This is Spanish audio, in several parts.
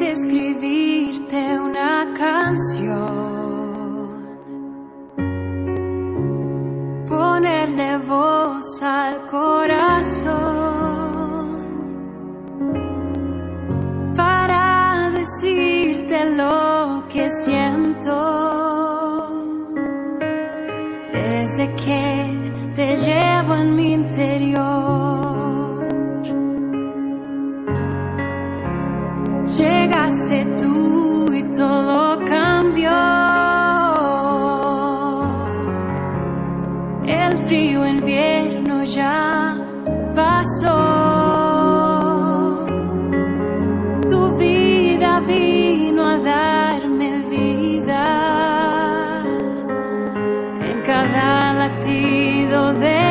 escribirte una canción, ponerle voz al corazón. Para decirte lo que siento. Desde que te llevo en mi interior. Llegaste tú y todo cambió. El frío invierno ya pasó. Tu vida vino a darme vida en cada latido de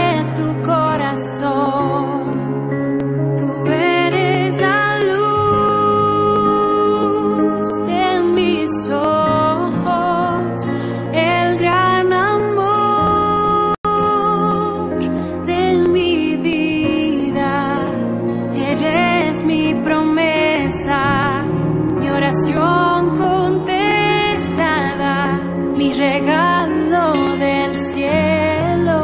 oración contestada, mi regalo del cielo.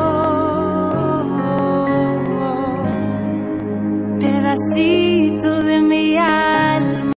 Pedacito